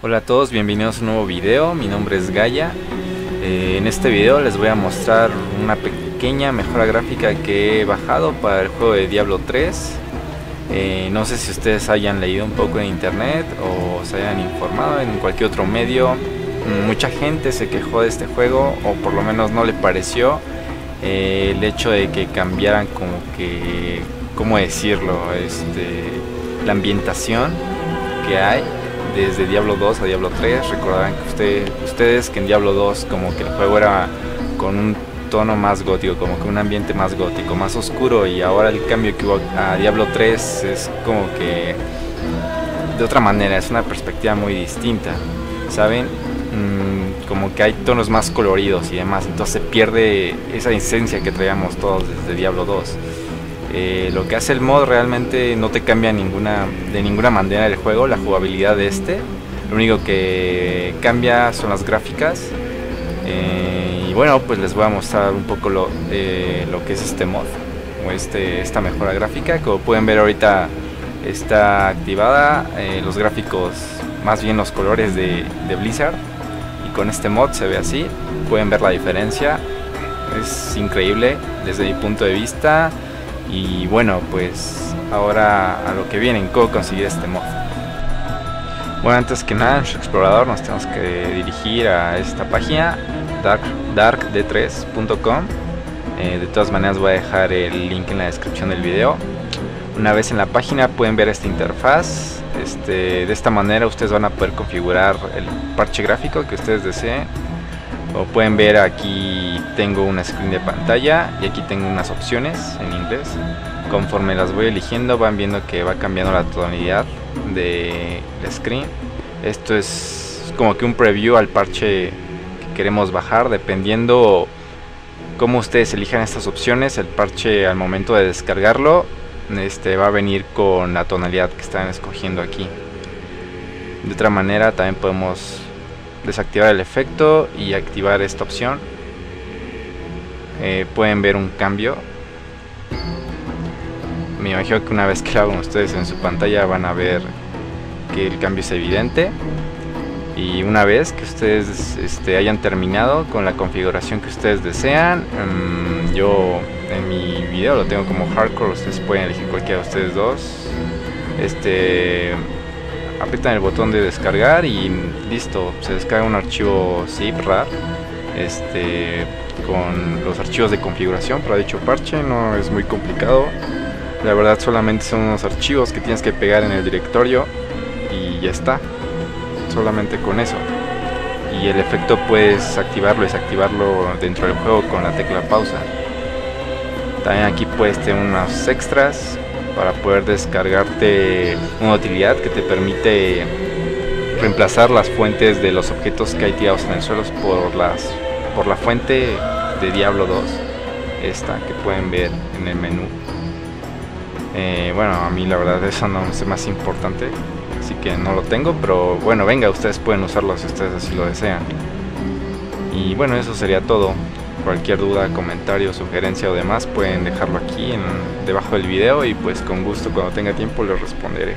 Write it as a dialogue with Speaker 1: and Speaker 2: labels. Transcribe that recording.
Speaker 1: Hola a todos, bienvenidos a un nuevo video, mi nombre es Gaia. Eh, En este video les voy a mostrar una pequeña mejora gráfica que he bajado para el juego de Diablo 3 eh, No sé si ustedes hayan leído un poco en internet o se hayan informado en cualquier otro medio Mucha gente se quejó de este juego o por lo menos no le pareció eh, el hecho de que cambiaran como que, ¿cómo decirlo? Este, la ambientación que hay desde Diablo 2 a Diablo 3. Recordarán que usted, ustedes que en Diablo 2 como que el juego era con un tono más gótico, como que un ambiente más gótico, más oscuro y ahora el cambio que hubo a Diablo 3 es como que de otra manera, es una perspectiva muy distinta, ¿saben? Mm, como que hay tonos más coloridos y demás, entonces se pierde esa esencia que traíamos todos desde Diablo 2. Eh, lo que hace el mod realmente no te cambia de ninguna manera el juego, la jugabilidad de este. Lo único que cambia son las gráficas. Eh, y bueno, pues les voy a mostrar un poco lo, eh, que es este mod, o este, esta mejora gráfica. Como pueden ver ahorita está activada los gráficos, más bien los colores de Blizzard. Y con este mod se ve así, pueden ver la diferencia. Es increíble desde mi punto de vista. Y bueno, pues ahora a lo que viene, cómo conseguir este mod. Bueno, antes que nada, en su explorador nos tenemos que dirigir a esta página, dark, darkd3.com. Eh, de todas maneras voy a dejar el link en la descripción del video. Una vez en la página pueden ver esta interfaz. Este, de esta manera ustedes van a poder configurar el parche gráfico que ustedes deseen como pueden ver aquí tengo una screen de pantalla y aquí tengo unas opciones en inglés. Conforme las voy eligiendo van viendo que va cambiando la tonalidad de la screen. Esto es como que un preview al parche que queremos bajar dependiendo cómo ustedes elijan estas opciones. El parche al momento de descargarlo este, va a venir con la tonalidad que están escogiendo aquí. De otra manera también podemos desactivar el efecto y activar esta opción. Eh, pueden ver un cambio. Me imagino que una vez que lo hagan ustedes en su pantalla van a ver que el cambio es evidente. Y una vez que ustedes este, hayan terminado con la configuración que ustedes desean mm, yo en mi video lo tengo como hardcore ustedes pueden elegir cualquiera de ustedes dos este aprietan el botón de descargar y listo, se descarga un archivo zip RAR este, con los archivos de configuración para dicho parche, no es muy complicado. La verdad solamente son unos archivos que tienes que pegar en el directorio y ya está. Solamente con eso. Y el efecto puedes activarlo y desactivarlo dentro del juego con la tecla pausa. También aquí puedes tener unos extras para poder descargarte una utilidad que te permite reemplazar las fuentes de los objetos que hay tirados en el suelo por las por la fuente de Diablo 2 esta que pueden ver en el menú. Eh, bueno a mí la verdad eso no es más importante así que no lo tengo pero bueno venga ustedes pueden usarlo si ustedes así lo desean. Y bueno eso sería todo Cualquier duda, comentario, sugerencia o demás pueden dejarlo aquí en, debajo del video y pues con gusto cuando tenga tiempo les responderé.